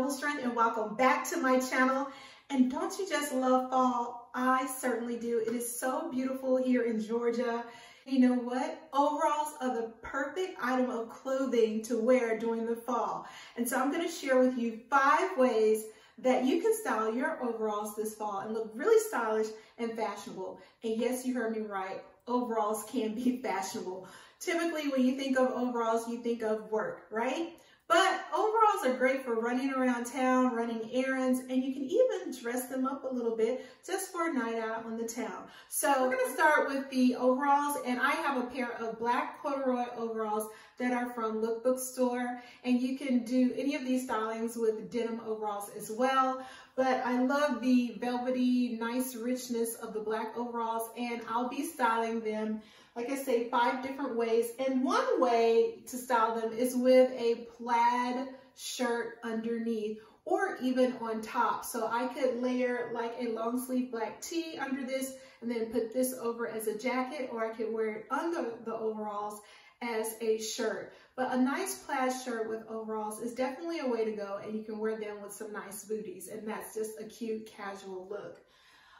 Noble Strength and welcome back to my channel. And don't you just love fall? I certainly do. It is so beautiful here in Georgia. You know what? Overalls are the perfect item of clothing to wear during the fall. And so I'm gonna share with you five ways that you can style your overalls this fall and look really stylish and fashionable. And yes, you heard me right, overalls can be fashionable. Typically, when you think of overalls, you think of work, right? But overalls are great for running around town, running errands, and you can even dress them up a little bit just for a night out on the town. So we're gonna start with the overalls, and I have a pair of black corduroy overalls that are from Lookbook Store, and you can do any of these stylings with denim overalls as well. But I love the velvety, nice richness of the black overalls, and I'll be styling them like I say, five different ways. And one way to style them is with a plaid shirt underneath or even on top. So I could layer like a long sleeve black tee under this and then put this over as a jacket or I could wear it under the overalls as a shirt. But a nice plaid shirt with overalls is definitely a way to go and you can wear them with some nice booties and that's just a cute casual look.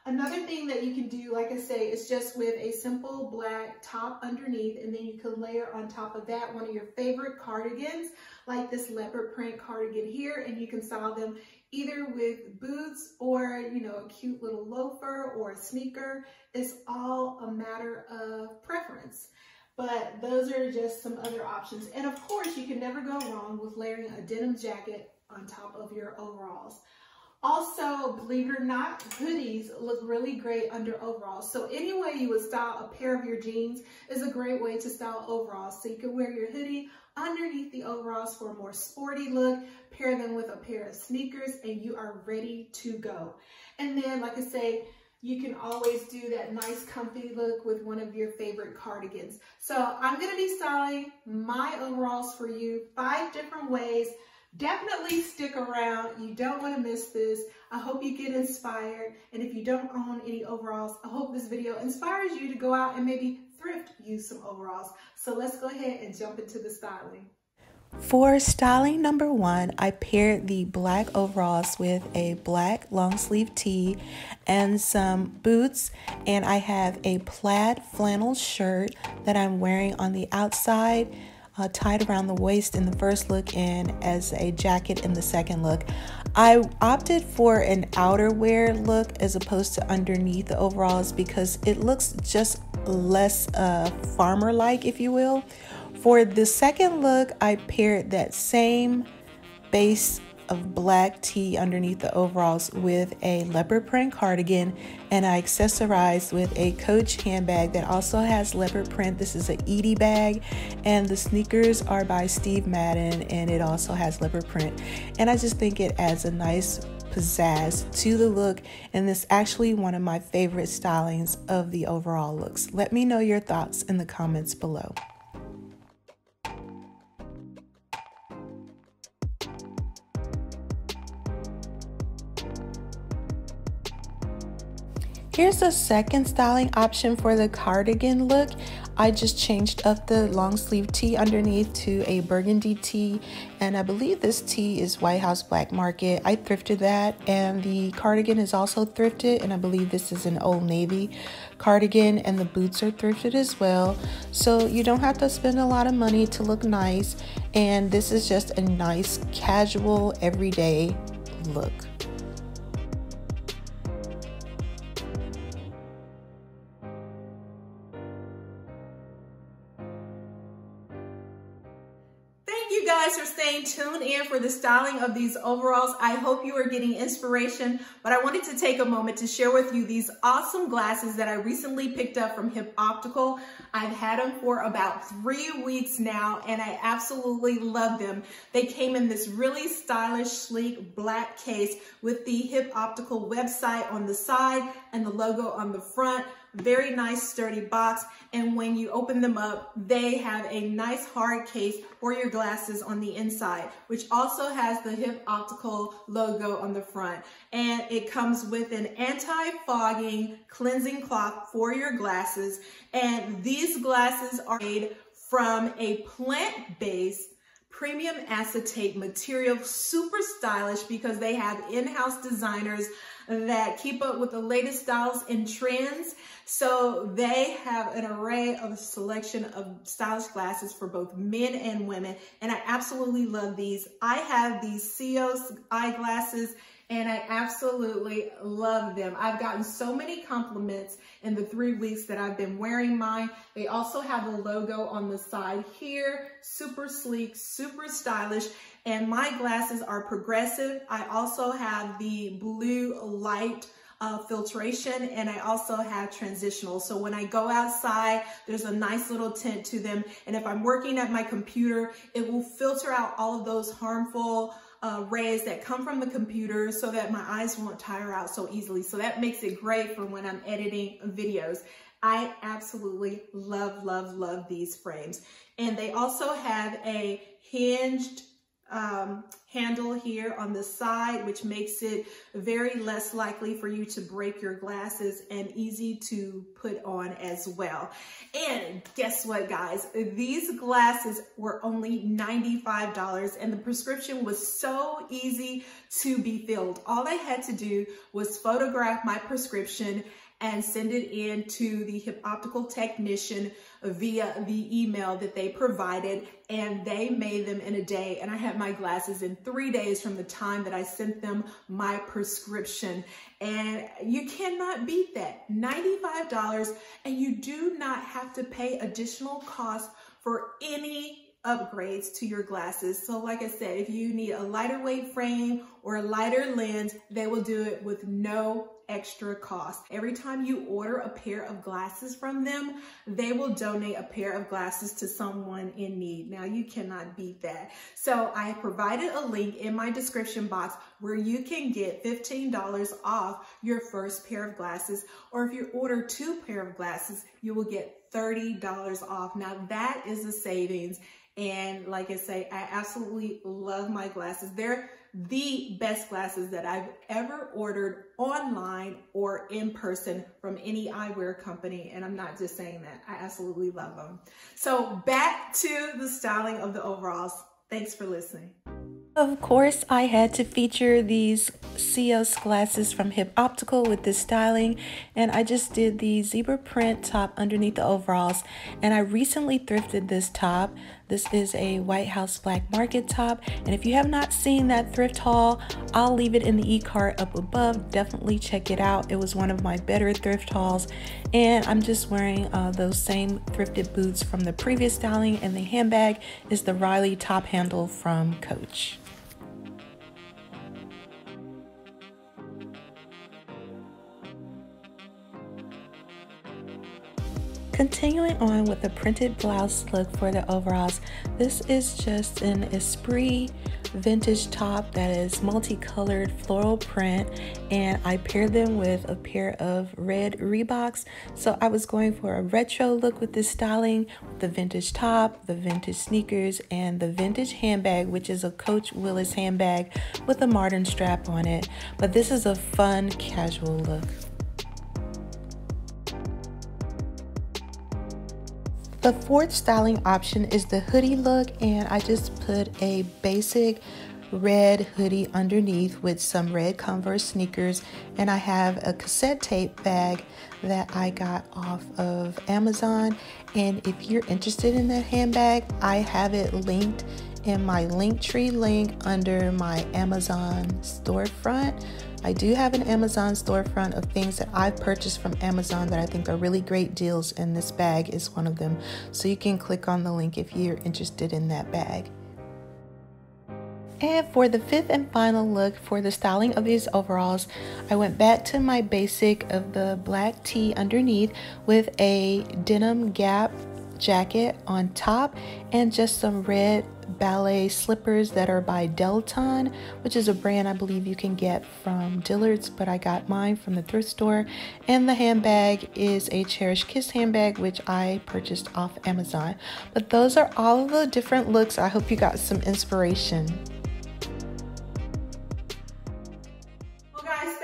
Another thing that you can do, like I say, is just with a simple black top underneath, and then you can layer on top of that one of your favorite cardigans, like this leopard print cardigan here, and you can style them either with boots or, you know, a cute little loafer or a sneaker. It's all a matter of preference. But those are just some other options. And of course, you can never go wrong with layering a denim jacket on top of your overalls. Also, believe it or not, hoodies look really great under overalls. So any way you would style a pair of your jeans is a great way to style overalls. So you can wear your hoodie underneath the overalls for a more sporty look, pair them with a pair of sneakers, and you are ready to go. And then, like I say, you can always do that nice comfy look with one of your favorite cardigans. So I'm gonna be styling my overalls for you five different ways Definitely stick around. You don't want to miss this. I hope you get inspired. And if you don't own any overalls, I hope this video inspires you to go out and maybe thrift use some overalls. So let's go ahead and jump into the styling. For styling number one, I paired the black overalls with a black long sleeve tee and some boots. And I have a plaid flannel shirt that I'm wearing on the outside uh, tied around the waist in the first look and as a jacket in the second look. I opted for an outerwear look as opposed to underneath the overalls because it looks just less uh, farmer-like, if you will. For the second look, I paired that same base of black tee underneath the overalls with a leopard print cardigan and I accessorized with a Coach handbag that also has leopard print. This is an Edie bag and the sneakers are by Steve Madden and it also has leopard print. And I just think it adds a nice pizzazz to the look and this actually one of my favorite stylings of the overall looks. Let me know your thoughts in the comments below. Here's a second styling option for the cardigan look. I just changed up the long sleeve tee underneath to a burgundy tee and I believe this tee is White House Black Market. I thrifted that and the cardigan is also thrifted and I believe this is an Old Navy cardigan and the boots are thrifted as well. So you don't have to spend a lot of money to look nice and this is just a nice casual everyday look. Guys for staying tuned in for the styling of these overalls. I hope you are getting inspiration, but I wanted to take a moment to share with you these awesome glasses that I recently picked up from Hip Optical. I've had them for about three weeks now, and I absolutely love them. They came in this really stylish, sleek black case with the Hip Optical website on the side and the logo on the front very nice sturdy box. And when you open them up, they have a nice hard case for your glasses on the inside, which also has the Hip Optical logo on the front. And it comes with an anti-fogging cleansing cloth for your glasses. And these glasses are made from a plant-based premium acetate material, super stylish because they have in-house designers that keep up with the latest styles and trends. So they have an array of selection of stylish glasses for both men and women. And I absolutely love these. I have these Scios eyeglasses and I absolutely love them. I've gotten so many compliments in the three weeks that I've been wearing mine. They also have a logo on the side here, super sleek, super stylish, and my glasses are progressive. I also have the blue light uh, filtration and I also have transitional. So when I go outside, there's a nice little tint to them. And if I'm working at my computer, it will filter out all of those harmful uh, rays that come from the computer so that my eyes won't tire out so easily. So that makes it great for when I'm editing videos. I absolutely love, love, love these frames. And they also have a hinged um, handle here on the side, which makes it very less likely for you to break your glasses and easy to put on as well. And guess what, guys? These glasses were only $95 and the prescription was so easy to be filled. All I had to do was photograph my prescription and send it in to the hip optical technician via the email that they provided and they made them in a day. And I had my glasses in three days from the time that I sent them my prescription. And you cannot beat that. $95 and you do not have to pay additional costs for any upgrades to your glasses. So like I said, if you need a lighter weight frame or a lighter lens, they will do it with no extra cost. Every time you order a pair of glasses from them, they will donate a pair of glasses to someone in need. Now you cannot beat that. So I provided a link in my description box where you can get $15 off your first pair of glasses. Or if you order two pair of glasses, you will get $30 off. Now that is a savings. And like I say, I absolutely love my glasses. They're the best glasses that I've ever ordered online or in person from any eyewear company. And I'm not just saying that. I absolutely love them. So back to the styling of the overalls. Thanks for listening. Of course, I had to feature these Scios glasses from Hip Optical with this styling, and I just did the zebra print top underneath the overalls, and I recently thrifted this top. This is a White House Black Market top, and if you have not seen that thrift haul, I'll leave it in the e-cart up above. Definitely check it out. It was one of my better thrift hauls, and I'm just wearing uh, those same thrifted boots from the previous styling, and the handbag is the Riley top handle from Coach. Continuing on with the printed blouse look for the overalls, this is just an Esprit vintage top that is multicolored floral print and I paired them with a pair of red Reeboks. So I was going for a retro look with this styling, the vintage top, the vintage sneakers, and the vintage handbag, which is a Coach Willis handbag with a modern strap on it. But this is a fun casual look. The fourth styling option is the hoodie look and I just put a basic red hoodie underneath with some red Converse sneakers and I have a cassette tape bag that I got off of Amazon and if you're interested in that handbag I have it linked in my Linktree link under my Amazon storefront I do have an Amazon storefront of things that I've purchased from Amazon that I think are really great deals, and this bag is one of them. So you can click on the link if you're interested in that bag. And for the fifth and final look for the styling of these overalls, I went back to my basic of the black tee underneath with a denim gap jacket on top and just some red ballet slippers that are by Delton, which is a brand I believe you can get from Dillard's, but I got mine from the thrift store. And the handbag is a Cherish Kiss handbag, which I purchased off Amazon. But those are all of the different looks. I hope you got some inspiration.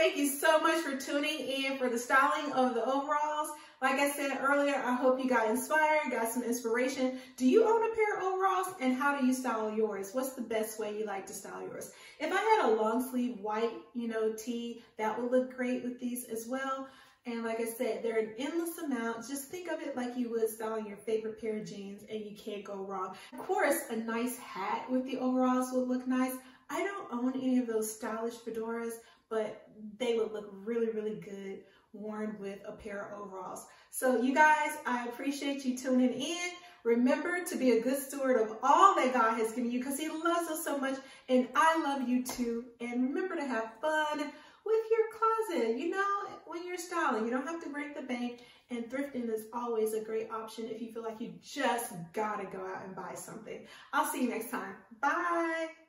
Thank you so much for tuning in for the styling of the overalls. Like I said earlier, I hope you got inspired, got some inspiration. Do you own a pair of overalls and how do you style yours? What's the best way you like to style yours? If I had a long sleeve white, you know, tee, that would look great with these as well. And like I said, they're an endless amount. Just think of it like you would styling your favorite pair of jeans and you can't go wrong. Of course, a nice hat with the overalls would look nice. I don't own any of those stylish fedoras, but they would look really, really good worn with a pair of overalls. So you guys, I appreciate you tuning in. Remember to be a good steward of all that God has given you because he loves us so much and I love you too. And remember to have fun with your closet. You know, when you're styling, you don't have to break the bank and thrifting is always a great option if you feel like you just gotta go out and buy something. I'll see you next time. Bye.